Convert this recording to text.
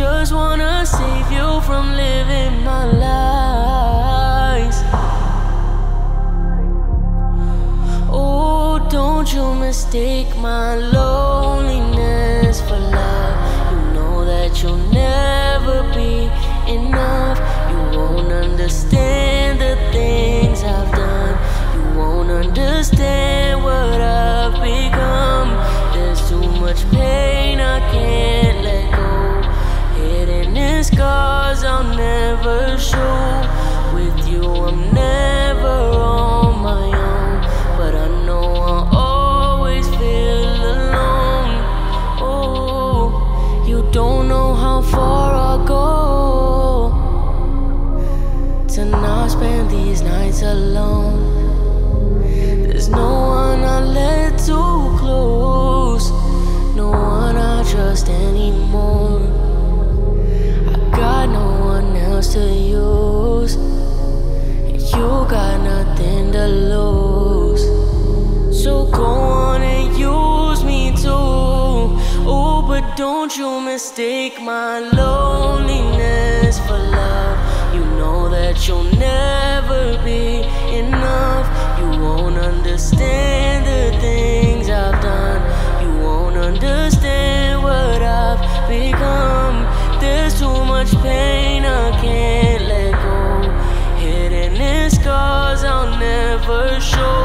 just wanna save you from living my lies. Oh, don't you mistake my loneliness for love. You know that you'll never be enough. You won't understand the things I've done. You won't understand never show. With you, I'm never on my own. But I know I'll always feel alone. Oh, you don't know how far I'll go to not spend these nights alone. There's no one I let too close, Don't you mistake my loneliness for love. You know that you'll never be enough. You won't understand the things I've done. You won't understand what I've become. There's too much pain I can't let go. Hidden in scars I'll never show.